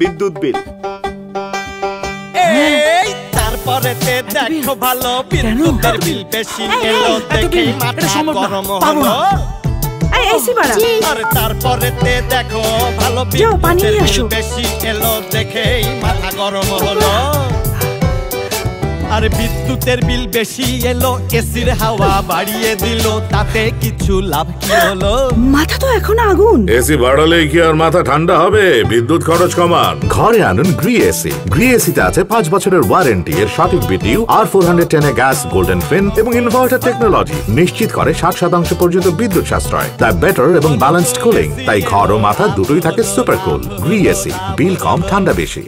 বিদ্যুৎ বিল। এই তারপরেতে দেখো ভালো বিদ্যুতের বিল। বেশি এলো দেখে মাথা গরম হলো। এই এসি বাড়া। আরে তারপরেতে দেখো ভালো বিদ্যুতের বিল বেশি এলো দেখেই মাথা গরম হলো। আরে বিদ্যুতের বিল বেশি এলো এসির হাওয়া বাড়িয়ে দিল তাতে কিছু লাভ কি হলো? মাথা তো এখন আগুন। এসি বাড়ালে কি আর মাথা ঠান্ডা হবে? বিদ্যুৎ খরচ কমান। ঘরে আনুন গ্রি এসি গ্রি এসিতে আছে পাঁচ বছরের ওয়ারেন্টি এর সঠিক BTU R four hundred ten gas golden fin এবং ইনভার্টার টেকনোলজি নিশ্চিত করে ষাট শতাংশ পর্যন্ত বিদ্যুৎ সাশ্রয়। তাই বেটার এবং ব্যালেন্সড কুলিং তাই ঘর ও মাথা দুটোই থাকে super cool Gree AC bill কম ঠান্ডা বেশি।